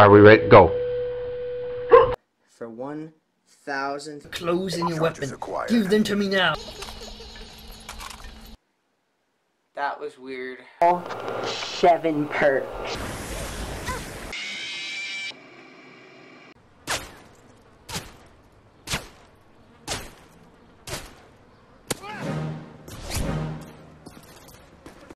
Are we ready? Go. For one thousand. Close in your weapon. Give them to me now. That was weird. Seven perks.